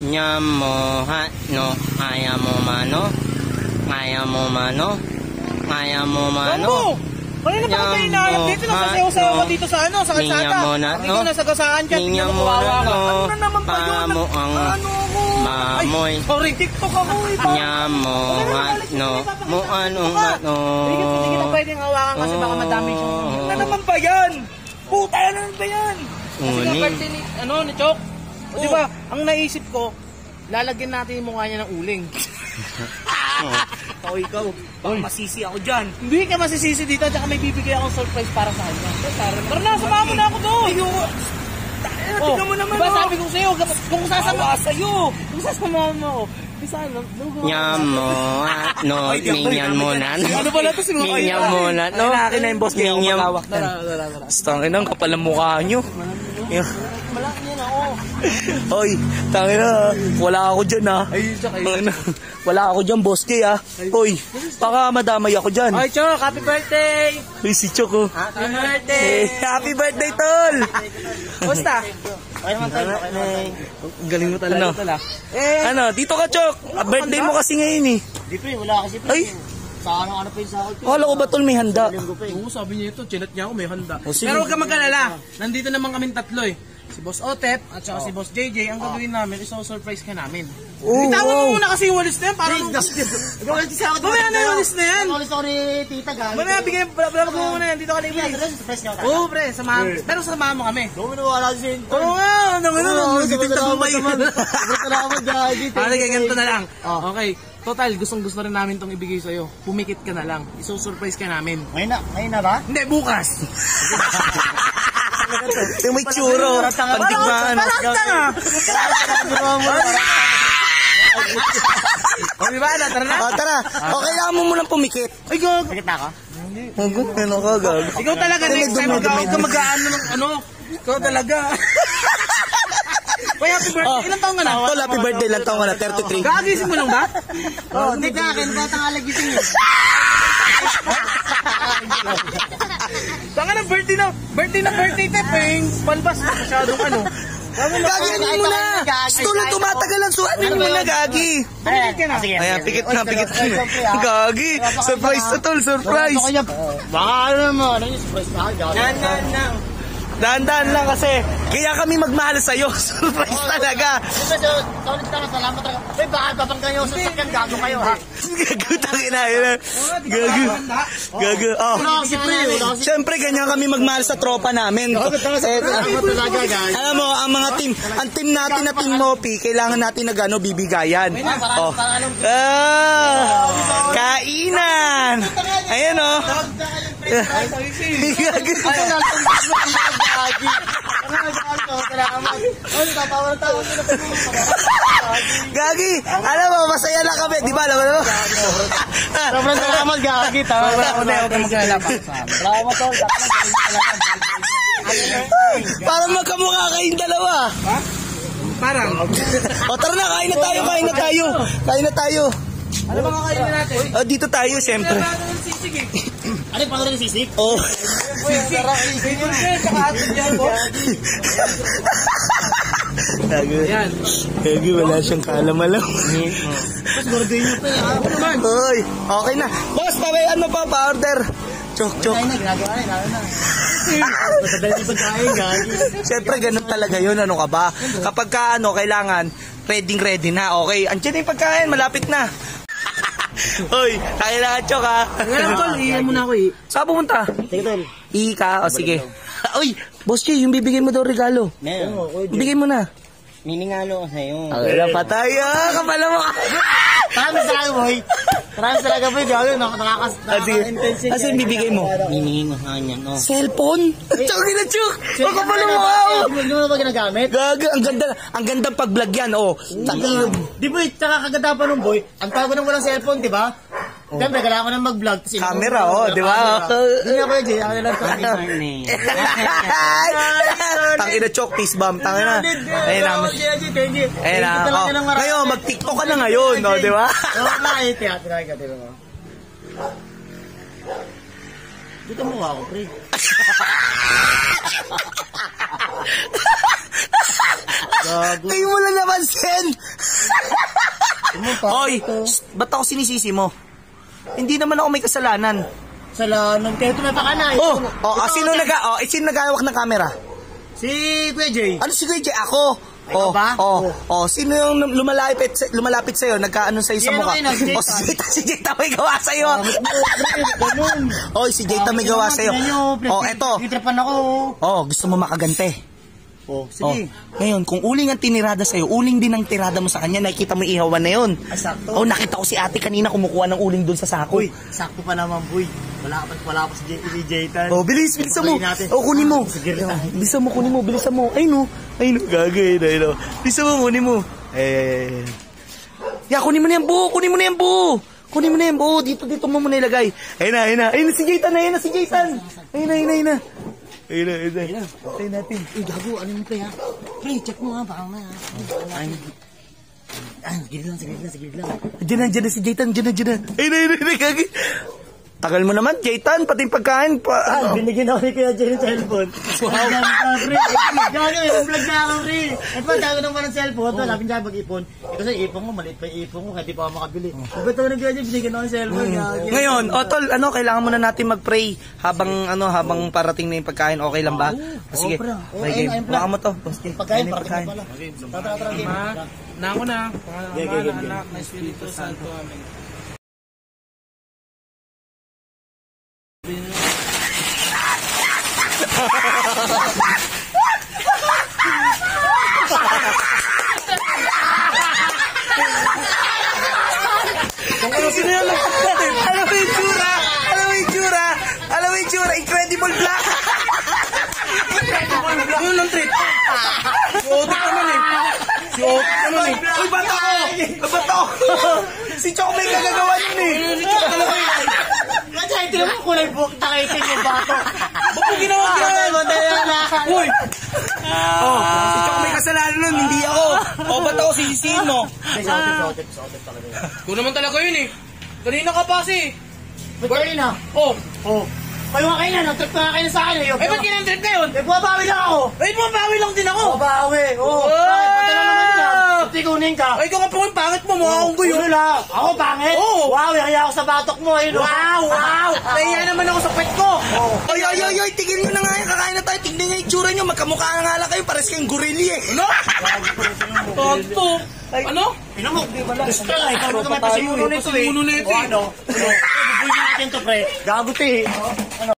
Nyamo ha no kaya mo mano kaya mo mano kaya mo mano Kanina pa kayo hinahanap mo, dito, nasasayaw-sayaw ka ha, dito sa ano, sa kalsada. Mo na, no? ko nasagasaan ka, tingnan mo mo na, kawawa ka. no? Ano na naman ba yun? Pamo ang Ano ako? mamoy. Sorry, TikTok ako. pa- Nyamo ha no mo anong ano kita, hindi kita pwedeng hawakan kasi baka madami siya. Na naman ba yan? Puta, ano naman ba yan? Kasi birthday ni, ano, ni Chok. O di ba, ang naisip ko, lalagyan natin yung mukha niya ng uling. Ikaw, ikaw. Baka masisi ako dyan. Hindi ka masisisi dito, tsaka may bibigay akong surprise para sa kanya. Tara na, samahan mo na ako doon. Ayoko. Oh, tignan mo naman. Diba sabi ko sa'yo, kung sasama sa'yo, kung sasama mo ako, Nyamo ha no minyan mo na no Ano pala to sinuha? Minyan mo na no Ay, na yung boss, kaya ako Minyan- malawak na. Tara, tara, tara. Tangin ang kapal ng mukha nyo. Malaki yan ako. Oy, tangin na. Wala ako dyan ha. Kayo. Tangina, Wala ako dyan, boss K ha. Oy, baka madamay ako dyan. Ay, Chok, happy birthday! Uy, si Choco. Happy birthday! Happy birthday, tol! Basta? Okay naman tayo okay galing mo talaga. Ano? Tala. Eh, Ano, dito ka, Chok. Birthday mo kasi ngayon eh. Di pre wala kasi pre Ay, sa ano ano pa yung sakot akala ko ba tol may handa? Oo, sabi niya ito, chinat niya ako, may handa. Pero huwag ka mag-alala, nandito naman kaming tatlo eh. Si Boss Otep at saka si Boss JJ, ang gagawin namin, iso-surprise ka namin. Oo, Itawan mo muna kasi yung walis na yan, para. Ikaw ulit sa akin Mamaya na yung walis na yan! Ulit ako ni tita galing Mamaya, bigay mo, vlog mo muna yan, dito ka na ibig. Surprise niya Oo, pre, samahan. Pero samahan mo kami. Mo wala si Oo nga, ano nga Oo, naman, titignan mo ba yun? salamat, Ah, sige, you, ganito na lang. Okay, total, gustong gusto rin namin itong ibigay sa'yo. Pumikit ka na lang. Iso-surprise ka namin. Ngayon na, ngayon na ba? Hindi, bukas. Yung may churo. Pandigmaan. Parang tanga. O, di ba? Ano, tara na. Ah, tara. O, kailangan mo munang pumikit. Ay, gag. Nakita ka? Huwag ano ka, gag. Ikaw talaga next time dumi, ka mag-aano ng ano. Ikaw talaga. Uy, happy birthday. Ilan taong ka na? Tol, happy birthday. Ilang taong ka na? 33. Kakagising mo lang ba? Oo, hindi ka akin. Batang alagising yun. Tanga ng birthday na. Birthday na birthday, te. Peng. Palbas. Masyadong ano. Gagi, ano mo na? Tuloy tumatagal ang suwan. Ano mo na, Gagi? Pumikit ka na. Sige. Ayan, pikit na, pikit na. Gagi, surprise na tol, surprise. Baka ano naman, ano yung surprise na Gagi? Nan, nan, nan. Dahan-dahan lang kasi. Kaya kami magmahal sa'yo. Surprise talaga. Medyo, solid talaga, salamat talaga. Uy, baka babang kayo sa sakyan, gago kayo ha. Gago, tangina. yun na. Gago. Gago. Oh. Siyempre, ganyan kami magmahal sa tropa namin. Eh, alam mo, ang mga team, ang team natin na team Mopi, kailangan natin na gano bibigayan. Oh. Ah, kainan. Ayan oh. Gago. Gagi. Alam mo, masaya na kami, di ba? Alam mo? Sobrang salamat, Gagi. Tawa na ako na. Huwag ka mag-alala pa sa amin. Salamat, tol. Parang magkamukha kayong dalawa. Parang. O tara na, kain na tayo, kain na tayo. Kain na tayo. Ano ba kakainin natin? O, dito tayo, siyempre. Sisig eh. Ano yung pangalan ng sisig? Oh. Sisig. Sisig. Gago. Yan. Gago, wala siyang kalamalang. Hoy, okay na. Boss, pabayaan mo pa, pa-order. Chok, chok. Ay na, ginagawa na, ginagawa na. Matadali yung pagkain, Gagi. Siyempre, ganun talaga yun. Ano ka ba? Kapag ka, ano, kailangan, ready ready na. Okay, andyan na yung pagkain. Malapit na. Hoy, kaya na, chok, ha? Ngayon, tol, iyan mo na ako eh. Saan pumunta? Sige, tol. Ii ka, o sige. Uy, Boss G, yung bibigay mo daw regalo. Meron. Bigay mo na. Niningalo ko sa'yo. Ang patay, ah, kapala mo ka. Maraming salamat, boy. Maraming salamat, boy. Gawin. Ah, sige. Kasi yung bibigay mo. Niningin ko sa kanya, no? Cellphone? Tsaka na, Chuk. Ang kapala mo ka, oh. Hindi mo na ba ginagamit? Gaga, ang ganda, ang ganda pag-vlog yan, oh. Di boy, tsaka kaganda pa nung boy, ang tago ng walang cellphone, di ba? Siyempre, kailangan ko ng mag-vlog. kasi- Camera, oh, di ba? Hindi yun, Jay. Ako na lang sa Tangina, Chok, peace bomb. Tangina. Ayun na. Ayun na. Oh. Ngayon, mag-tiktok ka na ngayon, no, di ba? Oo nga, eh. Tira ka, tira mo. Dito mo ako, pre. Kayo mo lang napansin. Hoy, shh, ba't ako sinisisi mo? Hindi naman ako may kasalanan. Salanan kayo tumapa ka na. Oh, oh, ah, sino nag oh, eh, sino nagawak ng camera? Si Kuya Jay. Ano si Kuya Jay? Ako. Oh, ba? oh, oh, sino yung lumalapit sa- lumalapit sa nagkaano sa sa Yan, mukha? si Oh, si Jayta, si Jayta may gawa sa iyo. Oh, si Jayta may gawa sa iyo. Oh, eto. Titripan ako. Oh, gusto mo makagante. Oh, Oh, sige. ngayon, kung uling ang tinirada sa'yo, uling din ang tirada mo sa kanya, nakikita mo ihawan na yun. Ay, sakto. Oh, nakita ko si ate kanina kumukuha ng uling doon sa sako. Uy, sakto pa naman, boy. Wala pa, wala pa si Jay, si Jaytan. Oh, bilis, bilisan mo. Natin. Oh, kunin mo. Sige, rin. Oh, bilisan mo, kunin mo, bilisan mo. Ay, no. Ay, no, gagawin. Ay, no. Bilisan mo, kunin mo. Eh. Ya, kunin mo na yung buo, kunin mo na yung buo. Kunin mo na yung buo. Dito, dito mo muna ilagay. Ayun na, ayun na. Ayun na si Jaytan, ayun na si Jaytan. Ayun na, ayun na, ayun na. Ayun na, ayun na. Ayun na. Ayun natin. Uy, gago, ano yung pre, ha? Pre, check mo, ha? Baka na, ha? Ay, ah, sige lang, sige lang, sige lang. Diyan na, diyan na si Jaytan, diyan na, diyan na. Ayun na, ayun na, ayun na, gagi. Tagal mo naman, Jaytan, pati yung pagkain. Pa, Ah, ano? binigyan ako ni Kuya Jay ng cellphone. Wow. Gago, may vlog na ako, pre. At pa, gago naman ng cellphone. Ito, lapin dyan mag-ipon. Kasi ipon ko, maliit pa yung ipon ko, kaya di pa ako makabili. Ba't ako ng Kuya Jay, binigyan ako ng cellphone. gago. Ngayon, o tol, ano, kailangan muna natin mag-pray habang ano habang parating na yung pagkain, okay lang ba? O, sige. Oo, May ayun, game. Baka mo to. Yung pagkain, yung pala. Tara, tara, tara, game. Nako na, Yeah, yeah, yeah, anak na Espiritu Santo. Amen. Ano sino yung lakas natin? Alam mo yung tsura? Alam mo yung tsura? Alam mo yung tsura? Incredible Black! Incredible Black! Yun ang trip. Si Otik naman eh. Si Otik naman eh. Uy, ba't ako? Ba't ako? Si Chok may kagagawa yun eh. Si Chok talaga yun. Kasi hindi naman kulay buhok, takaitin yung bato. Ba't mo ginawa ginawa? Uy! Oh, si Chok may kasalanan nun, hindi ako. O, ba't ako sisisihin mo? Kung naman talaga yun eh. Kanina ka pa kasi. Ba't kayo na? Oh, Oh. Kayo nga kayo na, nag-trip ka nga kayo na sa akin. eh ba't kinandrip ka yun? Eh, bumabawi lang ako. Eh, bumabawi lang din ako. Bumabawi, oo. Oh! Bakit? Ba't lang naman yan? Ba't ikunin ka? Ay, ikaw nga po yung pangit mo, mukha akong guyo. Ulo lang. Ako pangit? Oo. Wow, yaya ako sa batok mo. Ayun, oh. Wow, wow! Nahiya naman ako sa pet ko. Oy, oy, oy, oy, tigil nyo na nga yan, kakain na tayo. Tignan nyo yung tsura nyo, magkamukha na nga lang kayo, pares kayong gorilla eh. Ano? Totoo. Ano? Ino mo, gusto lang. Ikaw naman pasimuno nito eh. Pasimuno nito O eh. ano? Bubuyin natin to, pre. Gago to eh.